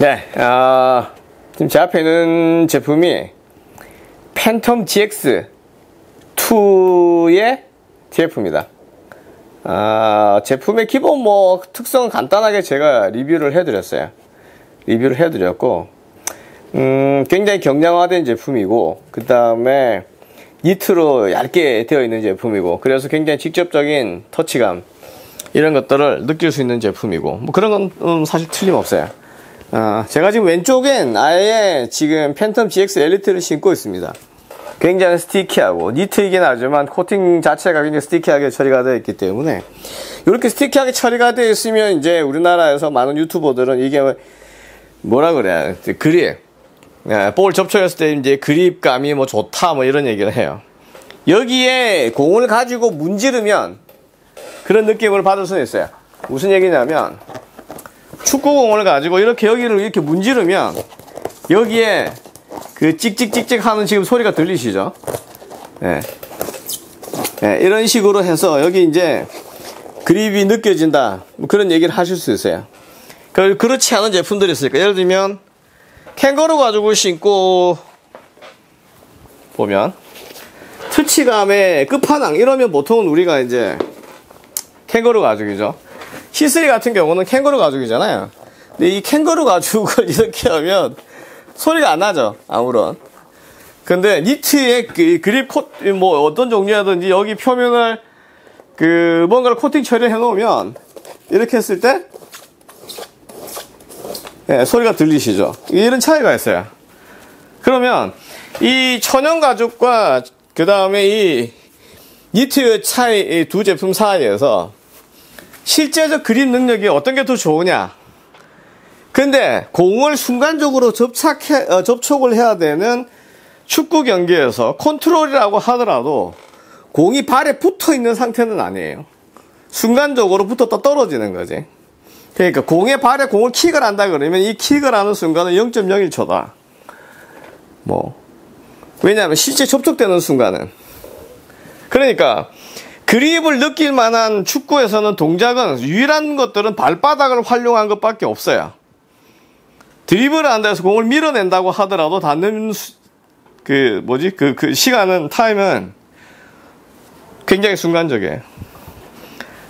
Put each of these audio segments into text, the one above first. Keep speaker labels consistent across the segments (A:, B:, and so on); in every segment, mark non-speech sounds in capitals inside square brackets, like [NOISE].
A: 네, 어, 지금 제 앞에 있는 제품이 팬텀 GX2의 TF입니다. 아, 제품의 기본 뭐 특성은 간단하게 제가 리뷰를 해드렸어요. 리뷰를 해드렸고, 음, 굉장히 경량화된 제품이고, 그 다음에 니트로 얇게 되어 있는 제품이고, 그래서 굉장히 직접적인 터치감, 이런 것들을 느낄 수 있는 제품이고, 뭐 그런 건 음, 사실 틀림없어요. 아, 제가 지금 왼쪽엔 아예 지금 팬텀 GX 엘리트를 신고 있습니다. 굉장히 스티키하고 니트이긴 하지만 코팅 자체가 굉장히 스티키하게 처리가 되어 있기 때문에 이렇게 스티키하게 처리가 되어 있으면 이제 우리나라에서 많은 유튜버들은 이게 뭐라 그래 그립 예, 볼 접촉했을 때 이제 그립감이 뭐 좋다 뭐 이런 얘기를 해요. 여기에 공을 가지고 문지르면 그런 느낌을 받을 수 있어요. 무슨 얘기냐면 축구공을 가지고 이렇게 여기를 이렇게 문지르면 여기에 그 찍찍찍찍 하는 지금 소리가 들리시죠? 예. 예, 이런 식으로 해서 여기 이제 그립이 느껴진다. 뭐 그런 얘기를 하실 수 있어요. 그, 그렇지 않은 제품들이 있으니까. 예를 들면, 캥거루 가지고 신고 보면, 터치감의 끝판왕, 이러면 보통은 우리가 이제 캥거루 가죽이죠. C3 같은 경우는 캥거루 가죽이잖아요. 근데 이 캥거루 가죽을 [LAUGHS] 이렇게 하면 소리가 안 나죠. 아무런. 근데 니트의 그 그립 코, 뭐 어떤 종류라든지 여기 표면을 그 뭔가를 코팅 처리해 놓으면 이렇게 했을 때 네, 소리가 들리시죠? 이런 차이가 있어요. 그러면 이 천연 가죽과 그 다음에 이 니트 차이 두 제품 사이에서 실제적 그립 능력이 어떤 게 더 좋으냐? 근데 공을 순간적으로 접착해, 어, 접촉을 해야 되는 축구 경기에서 컨트롤이라고 하더라도 공이 발에 붙어 있는 상태는 아니에요. 순간적으로 붙었다 떨어지는 거지. 그러니까 공의 발에 공을 킥을 한다 그러면 이 킥을 하는 순간은 0.01초다. 뭐. 왜냐하면 실제 접촉되는 순간은. 그러니까 그립을 느낄 만한 축구에서는 동작은 유일한 것들은 발바닥을 활용한 것밖에 없어요. 드리블을 한다 해서 공을 밀어낸다고 하더라도 닿는 수, 그 뭐지 그, 그 시간은 타임은 굉장히 순간적이에요.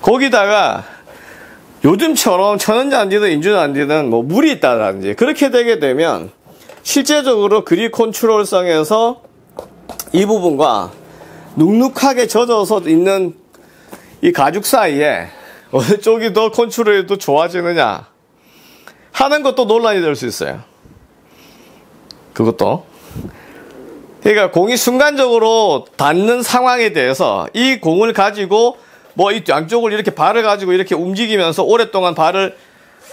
A: 거기다가 요즘처럼 천연잔디든 인조잔디든 뭐 물이 있다든지 그렇게 되게 되면 실제적으로 그립 컨트롤성에서 이 부분과 눅눅하게 젖어서 있는 이 가죽 사이에 어느 쪽이 더 컨트롤이 더 좋아지느냐 하는 것도 논란이 될 수 있어요. 그것도. 그러니까 공이 순간적으로 닿는 상황에 대해서 이 공을 가지고 뭐 이 양쪽을 이렇게 발을 가지고 이렇게 움직이면서 오랫동안 발을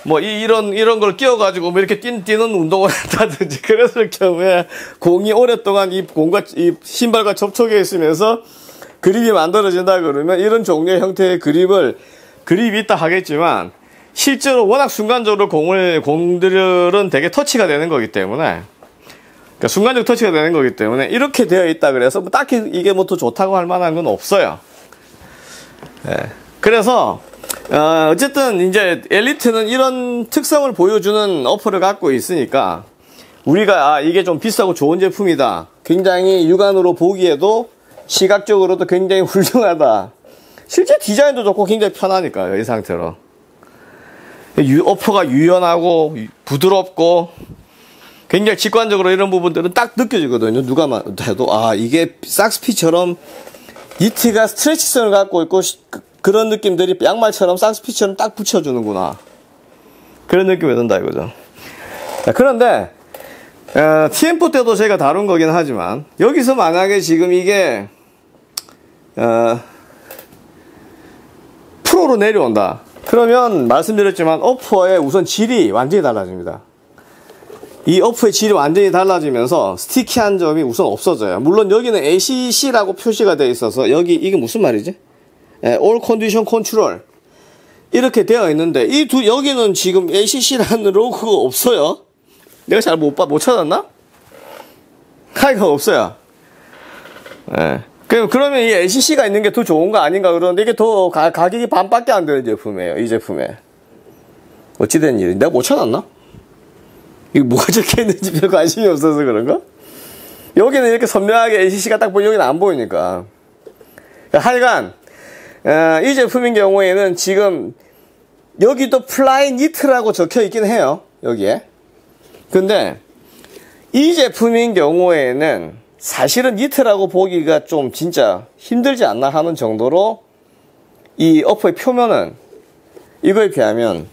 A: 뭐 이, 런 이런 걸 끼워 가지고 뭐 이렇게 뛰, 뛰는 운동을 [LAUGHS] 한다든지 그랬을 경우에 공이 오랫동안 이 공과 이 신발과 접촉해 있으면서 그립이 만들어진다 그러면 이런 종류의 형태의 그립을 그립이 있다 하겠지만 실제로 워낙 순간적으로 공을 공들은 되게 터치가 되는 거기 때문에 그러니까 순간적 터치가 되는 거기 때문에 이렇게 되어 있다 그래서 뭐 딱히 이게 뭐 더 좋다고 할 만한 건 없어요. 네. 그래서 어, 어쨌든 이제 엘리트는 이런 특성을 보여주는 어퍼를 갖고 있으니까 우리가 아, 이게 좀 비싸고 좋은 제품이다. 굉장히 육안으로 보기에도 시각적으로도 굉장히 [LAUGHS] 훌륭하다. 실제 디자인도 좋고 굉장히 편하니까요. 이 상태로. 어퍼가 유연하고 부드럽고 굉장히 직관적으로 이런 부분들은 딱 느껴지거든요. 누가 해도 아 이게 싹스피처럼 니트가 스트레치성을 갖고 있고 그, 그런 느낌들이 양말처럼 싹스피처럼 딱 붙여주는구나. 그런 느낌이 든다 이거죠. 자, 그런데 어, TM4 때도 제가 다룬 거긴 하지만 여기서 만약에 지금 이게 어, 프로로 내려온다. 그러면 말씀드렸지만 어퍼의 우선 질이 완전히 달라집니다. 이 어퍼의 질이 완전히 달라지면서 스티키한 점이 우선 없어져요. 물론 여기는 ACC라고 표시가 되어 있어서 여기 이게 무슨 말이지? 예, All Condition Control 이렇게 되어 있는데 이 두 여기는 지금 ACC라는 로고가 [LAUGHS] 없어요. 내가 잘 못 못 찾았나? 카이가 없어요. 예. 그러면 이 LCC가 있는 게 더 좋은 거 아닌가 그러는데 이게 더 가, 격이 반밖에 안 되는 제품이에요. 이 제품에. 어찌된 일이 내가 못 찾았나? 이거 뭐가 적혀 있는지 [LAUGHS] 별 관심이 없어서 그런가? 여기는 이렇게 선명하게 ACC가 딱 보이, 여기는 안 보이니까. 하여간, 어, 이 제품인 경우에는 지금 여기도 Flyknit라고 적혀 있긴 해요. 여기에. 근데 이 제품인 경우에는 사실은 니트라고 보기가 좀 진짜 힘들지 않나 하는 정도로 이 어퍼의 표면은 이거에 비하면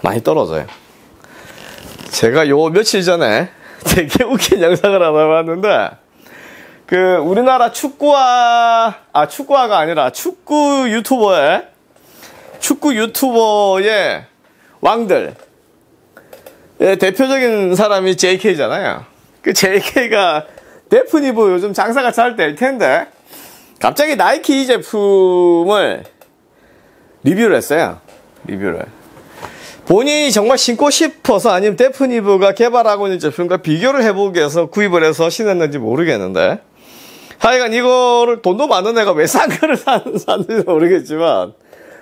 A: 많이 떨어져요. 제가 요 며칠 전에 [LAUGHS] 되게 웃긴 영상을 하나 봤는데, 그, 우리나라 축구화, 아, 축구화가 아니라 축구 유튜버의, 축구 유튜버의 왕들, 예, 대표적인 사람이 JK잖아요. 그 JK가 데프니브 요즘 장사가 잘 될 텐데, 갑자기 나이키 제품을 리뷰를 했어요. 리뷰를. 본인이 정말 신고 싶어서 아니면 데프니브가 개발하고 있는 제품과 비교를 해보기 위해서 구입을 해서 신었는지 모르겠는데 하여간 이거를 돈도 많은 애가 왜 산, 샀는지 [LAUGHS] 모르겠지만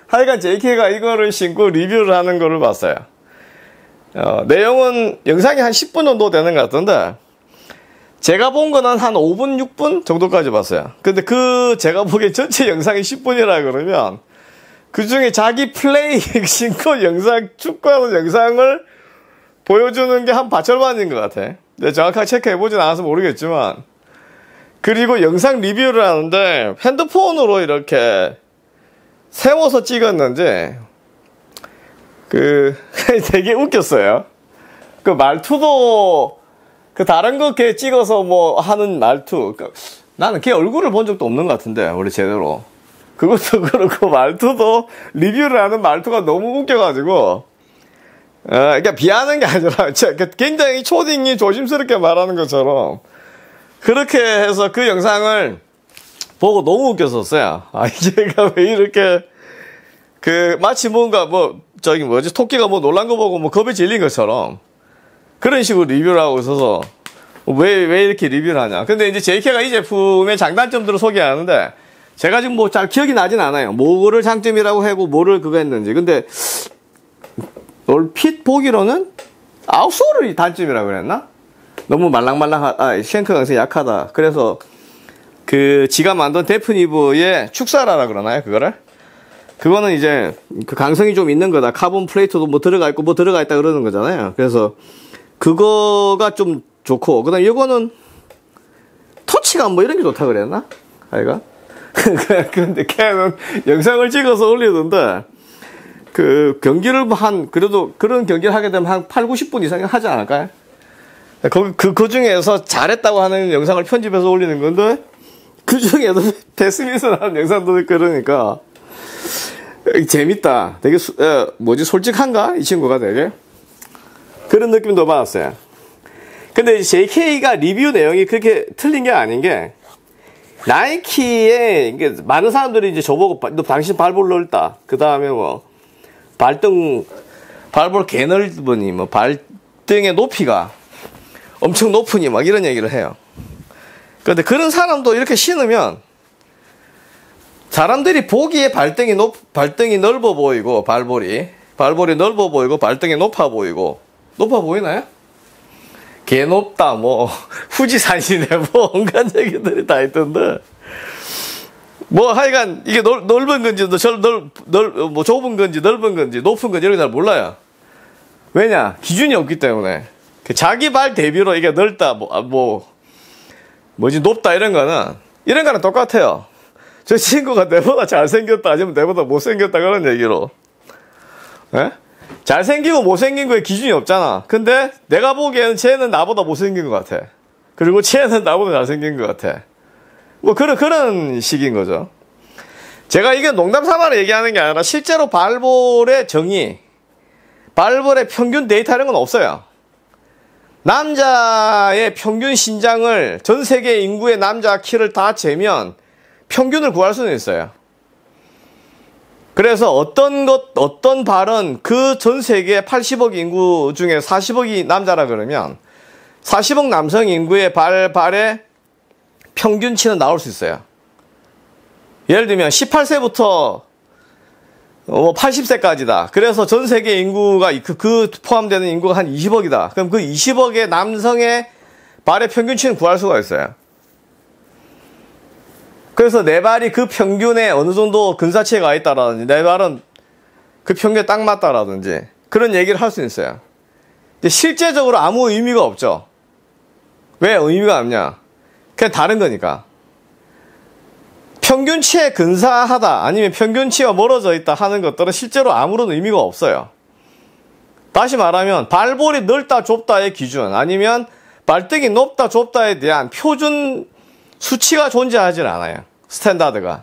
A: 하여간 JK가 이거를 신고 리뷰를 하는 거를 봤어요. 어, 내용은 영상이 한 10분 정도 되는 것 같은데 제가 본 거는 한 5분, 6분 정도까지 봤어요. 근데 그 제가 보기엔 전체 영상이 10분이라 그러면 그 중에 자기 플레이 [LAUGHS] 신고 영상, 축구하는 영상을 보여주는 게한 바철반인 것 같아. 네, 정확하게 체크해보진 않아서 모르겠지만. 그리고 영상 리뷰를 하는데 핸드폰으로 이렇게 세워서 찍었는지, 그, [LAUGHS] 되게 웃겼어요. 그 말투도, 그 다른 거 걔 찍어서 뭐 하는 말투. 그 나는 걔 얼굴을 본 적도 없는 것 같은데, 원래 제대로. 그것도 [LAUGHS] 그렇고 말투도 리뷰를 하는 말투가 너무 웃겨가지고 어, 그러니까 비하는 게 아니라 [LAUGHS] 굉장히 초딩이 조심스럽게 말하는 것처럼 그렇게 해서 그 영상을 보고 너무 웃겼었어요. 아, 얘가 왜 이렇게 그 마치 뭔가 뭐 저기 뭐지 토끼가 뭐 놀란 거 보고 뭐 겁에 질린 것처럼 그런 식으로 리뷰를 하고 있어서 왜 왜 이렇게 리뷰를 하냐. 근데 이제 JK가 이 제품의 장단점들을 소개하는데 제가 지금 뭐 잘 기억이 나진 않아요. 뭐를 장점이라고 하고 뭐를 그거 했는지. 근데 얼핏 보기로는 outsole이 단점이라고 그랬나? 너무 말랑말랑하, 아, shank 강성이 약하다. 그래서 그 지가 만든 데프니브의 축사라라 그러나요? 그거를? 그거는 이제 그 강성이 좀 있는 거다. carbon plate도 뭐 들어가 있고 뭐 들어가 있다 그러는 거잖아요. 그래서 그거가 좀 좋고, 그 다음에 이거는 터치감 뭐 이런 게 좋다 그랬나? 아이가? [LAUGHS] 근데 걔는 영상을 찍어서 올리던데, 그 경기를 한, 그래도 그런 경기를 하게 되면 한 8, 90분 이상 하지 않을까요? 그, 그, 그 중에서 잘했다고 하는 영상을 편집해서 올리는 건데, 그 중에도 [LAUGHS] 데스미스라는 영상도 그러니까, 재밌다. 되게, 수, 어, 뭐지, 솔직한가? 이 친구가 되게. 그런 느낌도 받았어요. 근데 JK가 리뷰 내용이 그렇게 틀린 게 아닌 게, 나이키에 이게 많은 사람들이 이제 저보고 너 당신 발볼 넓다. 그 다음에 뭐 발등 발볼 개 넓으니 뭐 발등의 높이가 엄청 높으니 막 이런 얘기를 해요. 그런데 그런 사람도 이렇게 신으면 사람들이 보기에 발등이 높 발등이 넓어 보이고 발볼이 발볼이 넓어 보이고 발등이 높아 보이고 높아 보이나요? 개 높다, 뭐, [LAUGHS] 후지산이네, 뭐, [LAUGHS] 온갖 얘기들이 다 있던데. 뭐, 하여간, 이게 넓, 넓은 건지, 넓, 넓, 넓, 뭐, 좁은 건지, 넓은 건지, 높은 건지, 이런 거잘 몰라요. 왜냐? 기준이 없기 때문에. 그 자기 발 대비로 이게 넓다, 뭐, 아, 뭐, 뭐지, 높다, 이런 거는, 이런 거는 똑같아요. 저 친구가 내보다 잘생겼다, 아니면 내보다 못생겼다, 그런 얘기로. 예? 잘생기고 못생긴 거에 기준이 없잖아. 근데 내가 보기에는 쟤는 나보다 못생긴 것 같아. 그리고 쟤는 나보다 잘생긴 것 같아. 뭐 그런, 그런 식인 거죠. 제가 이게 농담 삼아로 얘기하는 게 아니라 실제로 발볼의 정의, 발볼의 평균 데이터 이런 건 없어요. 남자의 평균 신장을 전 세계 인구의 남자 키를 다 재면 평균을 구할 수는 있어요. 그래서 어떤 것, 어떤 발은 그 전 세계 80억 인구 중에 40억이 남자라 그러면 40억 남성 인구의 발, 발의 평균치는 나올 수 있어요. 예를 들면 18세부터 어, 80세까지다. 그래서 전 세계 인구가 그, 그 포함되는 인구가 한 20억이다. 그럼 그 20억의 남성의 발의 평균치는 구할 수가 있어요. 그래서 내 발이 그 평균에 어느 정도 근사치가 있다라든지 내 발은 그 평균에 딱 맞다라든지 그런 얘기를 할 수 있어요. 근데 실제적으로 아무 의미가 없죠. 왜 의미가 없냐? 그냥 다른 거니까. 평균치에 근사하다 아니면 평균치와 멀어져 있다 하는 것들은 실제로 아무런 의미가 없어요. 다시 말하면 발볼이 넓다 좁다의 기준 아니면 발등이 높다 좁다에 대한 표준 수치가 존재하지 않아요. standard가.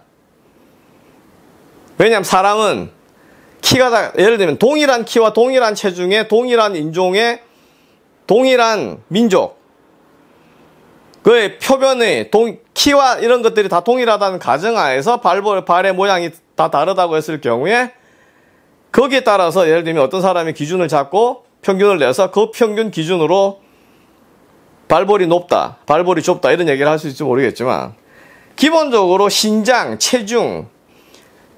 A: 왜냐하면 사람은 키가 다, 예를 들면 동일한 키와 동일한 체중에 동일한 인종의 동일한 민족 그의 표변의 동, 키와 이런 것들이 다 동일하다는 가정하에서 발볼, 발의 모양이 다 다르다고 했을 경우에 거기에 따라서 예를 들면 어떤 사람이 기준을 잡고 평균을 내서 그 평균 기준으로 발볼이 높다, 발볼이 좁다 이런 얘기를 할 수 있을지 모르겠지만 기본적으로 신장, 체중,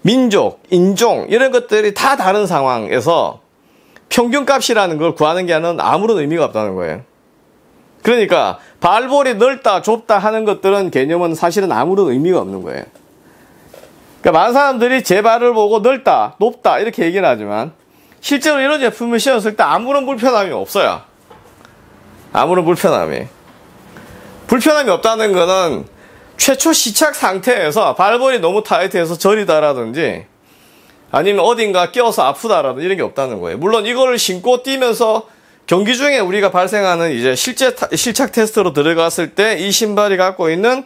A: 민족, 인종 이런 것들이 다 다른 상황에서 평균값이라는 걸 구하는 게 아무런 의미가 없다는 거예요. 그러니까 발볼이 넓다 좁다 하는 것들은 개념은 사실은 아무런 의미가 없는 거예요. 그러니까 많은 사람들이 제 발을 보고 넓다 높다 이렇게 얘기를 하지만 실제로 이런 제품을 신었을 때 아무런 불편함이 없어요. 아무런 불편함이. 불편함이 없다는 거는 최초 시착 상태에서 발볼이 너무 타이트해서 저리다라든지 아니면 어딘가 끼어서 아프다라든지 이런 게 없다는 거예요. 물론 이거를 신고 뛰면서 경기 중에 우리가 발생하는 이제 실제 실착 테스트로 들어갔을 때 이 신발이 갖고 있는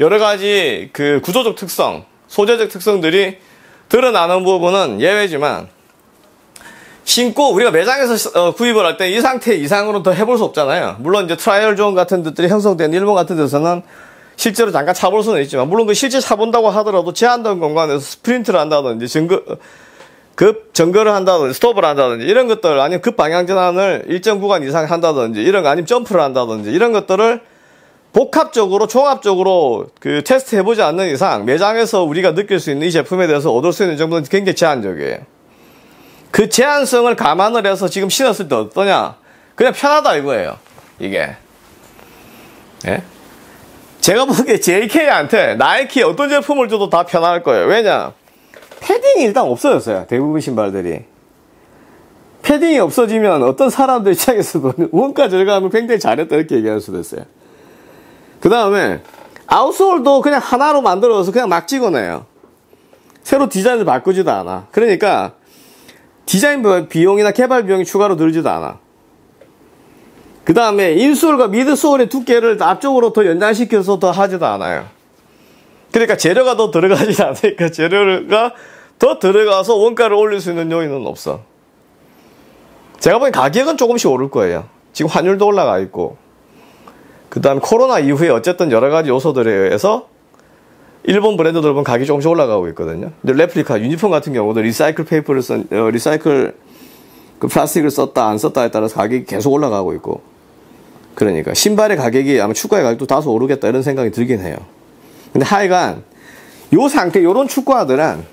A: 여러 가지 그 구조적 특성, 소재적 특성들이 드러나는 부분은 예외지만 신고 우리가 매장에서 어, 구입을 할 때 이 상태 이상으로 더 해볼 수 없잖아요. 물론 이제 trial zone 같은 것들이 형성된 일본 같은 데서는 실제로 잠깐 차볼 수는 있지만 물론 그 실제 차본다고 하더라도 제한된 공간에서 스프린트를 한다든지 정거 급정거를 한다든지 스톱을 한다든지 이런 것들 아니면 급 방향 전환을 일정 구간 이상 한다든지 이런 거 아니면 점프를 한다든지 이런 것들을 복합적으로 종합적으로 그 테스트 해보지 않는 이상 매장에서 우리가 느낄 수 있는 이 제품에 대해서 얻을 수 있는 정도는 굉장히 제한적이에요. 그 제한성을 감안을 해서 지금 신었을 때 어떠냐? 그냥 편하다 이거예요. 이게. 예? 제가 보기에 JK한테 나이키 어떤 제품을 줘도 다 편할 거예요. 왜냐? 패딩이 일단 없어졌어요. 대부분 신발들이. 패딩이 없어지면 어떤 사람들 입장에서도 [LAUGHS] 원가 절감을 굉장히 잘했다 이렇게 얘기할 수도 있어요. 그 다음에 아웃솔도 그냥 하나로 만들어서 그냥 막 찍어내요. 새로 디자인을 바꾸지도 않아. 그러니까 디자인 비용이나 개발 비용이 추가로 들지도 않아. 그 다음에 인솔과 미드솔의 두께를 앞쪽으로 더 연장시켜서 더 하지도 않아요. 그러니까 재료가 더 들어가지 않으니까 재료가 더 들어가서 원가를 올릴 수 있는 요인은 없어. 제가 보기엔 가격은 조금씩 오를 거예요. 지금 환율도 올라가 있고. 그 다음에 코로나 이후에 어쨌든 여러 가지 요소들에 의해서 일본 브랜드들 보면 가격이 조금씩 올라가고 있거든요. 근데 레플리카, 유니폼 같은 경우도 recycle paper를 쓴, 어, recycle 그 플라스틱을 썼다, 안 썼다에 따라서 가격이 계속 올라가고 있고. 그러니까 신발의 가격이 아마 축구화 가격도 다소 오르겠다 이런 생각이 들긴 해요. 근데 하여간 요 상태 요런 축구화들은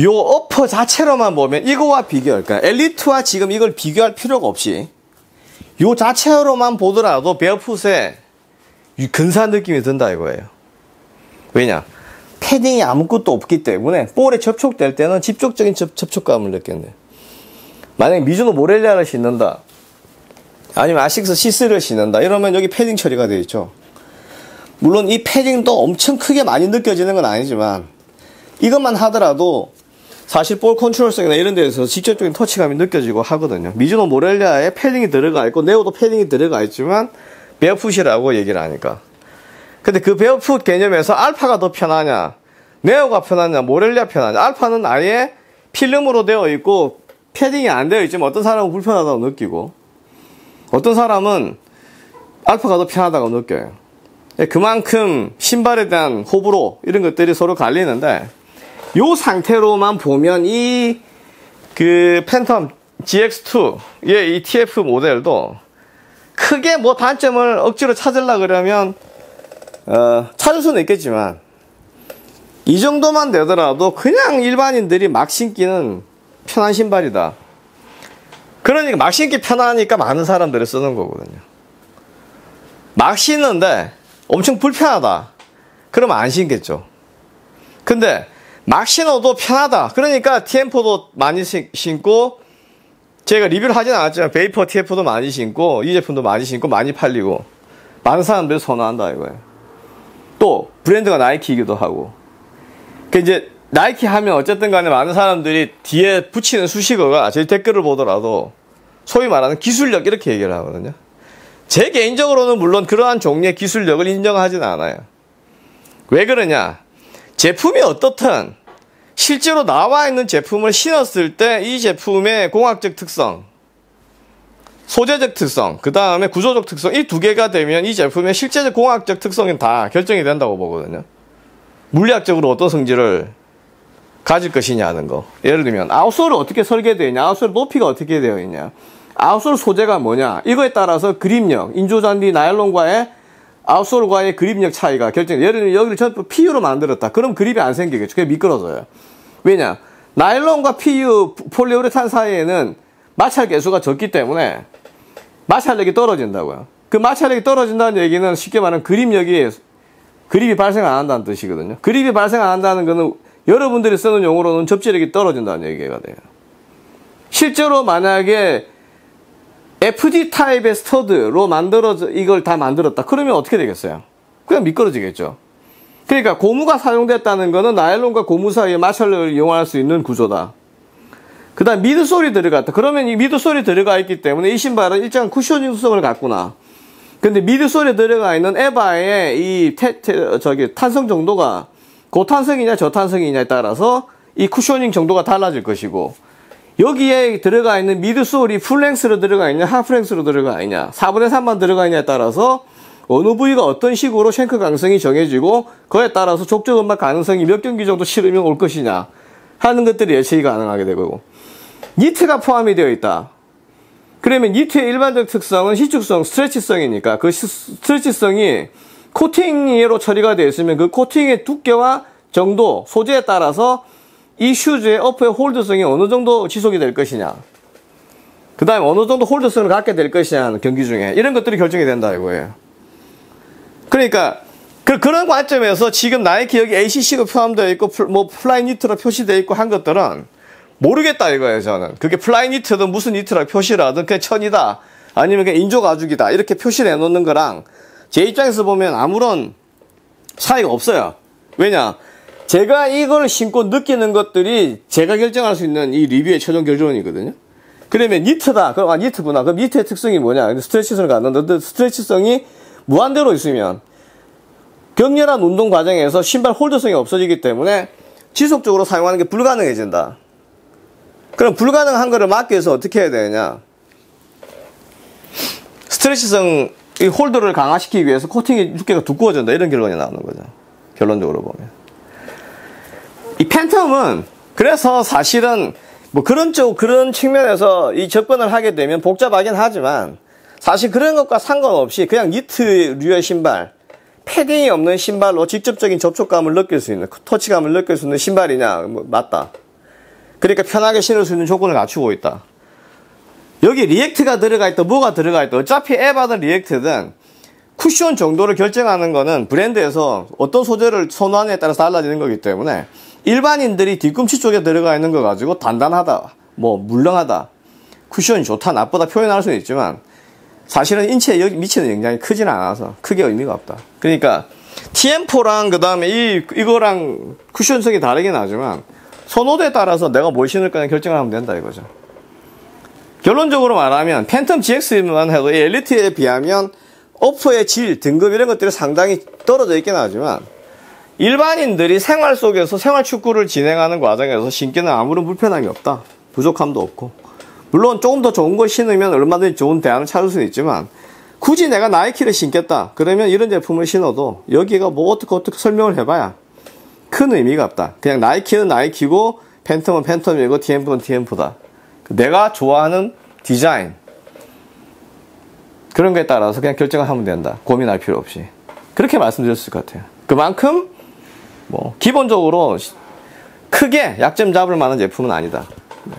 A: 요 upper 자체로만 보면 이거와 비교할 그러니까 엘리트와 지금 이걸 비교할 필요가 없이 요 자체로만 보더라도 베어풋에 근사한 느낌이 든다 이거예요. 왜냐? 패딩이 아무것도 없기 때문에 볼에 접촉될 때는 직접적인 접, 촉감을 느꼈네. 만약에 미즈노 모렐리아를 신는다. 아니면 아식스 시스를 신는다. 이러면 여기 패딩 처리가 되어 있죠. 물론 이 패딩도 엄청 크게 많이 느껴지는 건 아니지만 이것만 하더라도 사실 볼 컨트롤성이나 이런 데서 직접적인 터치감이 느껴지고 하거든요. 미즈노 모렐리아에 패딩이 들어가 있고 네오도 패딩이 들어가 있지만 베어풋이라고 얘기를 하니까. 근데 그 베어풋 개념에서 알파가 더 편하냐, 네오가 편하냐, 모렐리아 편하냐. 알파는 아예 필름으로 되어 있고 패딩이 안 되어 있지만 어떤 사람은 불편하다고 느끼고 어떤 사람은 알파가 더 편하다고 느껴요. 예, 그만큼 신발에 대한 호불호 이런 것들이 서로 갈리는데 이 상태로만 보면 이 그 팬텀 GX2의 이 TF 모델도 크게 뭐 단점을 억지로 찾으려 그러면 어, 찾을 수는 있겠지만 이 정도만 되더라도 그냥 일반인들이 막 신기는 편한 신발이다. 그러니까 막 신기 편하니까 많은 사람들이 쓰는 거거든요. 막 신는데 엄청 불편하다. 그러면 안 신겠죠. 근데 막 신어도 편하다. 그러니까 Tiempo도 많이 신고 제가 리뷰를 하진 않았지만 Vapor TF도 많이 신고 이 제품도 많이 신고 많이 팔리고 많은 사람들이 선호한다 이거예요. 또 브랜드가 나이키이기도 하고. 그 이제 나이키 하면 어쨌든 간에 많은 사람들이 뒤에 붙이는 수식어가 제 댓글을 보더라도 소위 말하는 기술력 이렇게 얘기를 하거든요. 제 개인적으로는 물론 그러한 종류의 기술력을 인정하지는 않아요. 왜 그러냐? 제품이 어떻든 실제로 나와 있는 제품을 신었을 때 이 제품의 공학적 특성, 소재적 특성, 그 다음에 구조적 특성, 이 두 개가 되면 이 제품의 실제적 공학적 특성은 다 결정이 된다고 보거든요. 물리학적으로 어떤 성질을 가질 것이냐 하는 거. 예를 들면, 아웃솔을 어떻게 설계되어 있냐, 아웃솔 높이가 어떻게 되어 있냐, 아웃솔 소재가 뭐냐, 이거에 따라서 그립력, 인조잔디 나일론과의 아웃솔과의 그립력 차이가 결정. 예를 들면 여기를 전부 PU로 만들었다. 그럼 그립이 안 생기겠죠. 그게 미끄러져요. 왜냐? 나일론과 PU 폴리우레탄 사이에는 마찰 개수가 적기 때문에 마찰력이 떨어진다고요. 그 마찰력이 떨어진다는 얘기는 쉽게 말하면 그립력이 그립이 발생 안 한다는 뜻이거든요. 그립이 발생 안 한다는 것은 여러분들이 쓰는 용어로는 접지력이 떨어진다는 얘기가 돼요. 실제로 만약에 FD 타입의 스터드로 만들어져 이걸 다 만들었다. 그러면 어떻게 되겠어요? 그냥 미끄러지겠죠. 그러니까 고무가 사용됐다는 것은 나일론과 고무 사이에 마찰력을 이용할 수 있는 구조다. 그 다음 미드솔이 들어갔다. 그러면 이 미드솔이 들어가 있기 때문에 이 신발은 일정한 쿠셔닝 성을 갖구나. 근데 미드솔에 들어가 있는 에바의 이 태, 태, 저기 탄성 정도가 고탄성이냐 저탄성이냐에 따라서 이 쿠셔닝 정도가 달라질 것이고 여기에 들어가 있는 미드솔이 풀랭스로 들어가 있냐, 하프랭스로 들어가 있냐, 4분의 3만 들어가 있냐에 따라서 어느 부위가 어떤 식으로 쉔크 가능성이 정해지고 그에 따라서 족적 음악 가능성이 몇 경기 정도 치르면 올 것이냐 하는 것들이 예측이 가능하게 되고 니트가 포함이 되어 있다. 그러면 니트의 일반적 특성은 시축성, 스트레치성이니까 그 스트레치성이 코팅으로 처리가 되어 있으면 그 코팅의 두께와 정도, 소재에 따라서 이 슈즈의 upper의 hold성이 어느 정도 지속이 될 것이냐. 그 다음에 어느 정도 hold성을 갖게 될 것이냐 경기 중에 이런 것들이 결정이 된다 이거예요. 그러니까 그, 그런 관점에서 지금 나이키 여기 ACC가 포함되어 있고 뭐 Flyknit로 표시되어 있고 한 것들은 모르겠다 이거예요 저는. 그게 Flyknit든 무슨 니트라 표시를 하든 그냥 천이다. 아니면 그냥 인조 가죽이다. 이렇게 표시를 해놓는 거랑 제 입장에서 보면 아무런 차이가 없어요. 왜냐? 제가 이걸 신고 느끼는 것들이 제가 결정할 수 있는 이 리뷰의 최종 결론이거든요. 그러면 니트다. 그럼 아, 니트구나. 그럼 니트의 특성이 뭐냐? 스트레치성을 갖는데 스트레치성이 무한대로 있으면 격렬한 운동 과정에서 신발 홀드성이 없어지기 때문에 지속적으로 사용하는 게 불가능해진다. 그럼 불가능한 거를 막기 위해서 어떻게 해야 되느냐? 스트레치성 이 홀더를 강화시키기 위해서 코팅의 두께가 두꺼워진다. 이런 결론이 나오는 거죠. 결론적으로 보면. 이 팬텀은 그래서 사실은 뭐 그런 쪽 그런 측면에서 이 접근을 하게 되면 복잡하긴 하지만 사실 그런 것과 상관없이 그냥 니트류의 신발 패딩이 없는 신발로 직접적인 접촉감을 느낄 수 있는 터치감을 느낄 수 있는 신발이냐 뭐 맞다. 그러니까 편하게 신을 수 있는 조건을 갖추고 있다. 여기 React가 들어가 있다 뭐가 들어가 있다 어차피 EVA든 React든 쿠션 정도를 결정하는 거는 브랜드에서 어떤 소재를 선호하느냐에 따라서 달라지는 거기 때문에 일반인들이 뒤꿈치 쪽에 들어가 있는 거 가지고 단단하다, 뭐 물렁하다, 쿠션이 좋다, 나쁘다 표현할 수는 있지만 사실은 인체에 미치는 영향이 크진 않아서 크게 의미가 없다. 그러니까 TM4랑 그 다음에 이 이거랑 쿠션성이 다르긴 하지만 선호도에 따라서 내가 뭘 신을 거냐 결정을 하면 된다 이거죠. 결론적으로 말하면 팬텀 GX만 해도 이 엘리트에 비하면 오프의 질, 등급 이런 것들이 상당히 떨어져 있긴 하지만 일반인들이 생활 속에서 생활 축구를 진행하는 과정에서 신기는 아무런 불편함이 없다. 부족함도 없고. 물론 조금 더 좋은 걸 신으면 얼마든지 좋은 대안을 찾을 수는 있지만 굳이 내가 나이키를 신겠다. 그러면 이런 제품을 신어도 여기가 뭐 어떻게 어떻게 설명을 해봐야 큰 의미가 없다. 그냥 나이키는 나이키고 팬텀은 팬텀이고 TMF는 TMF다. 내가 좋아하는 디자인 그런 거에 따라서 그냥 결정을 하면 된다. 고민할 필요 없이. 그렇게 말씀드렸을 것 같아요. 그만큼 뭐 기본적으로 크게 약점 잡을 만한 제품은 아니다. 네.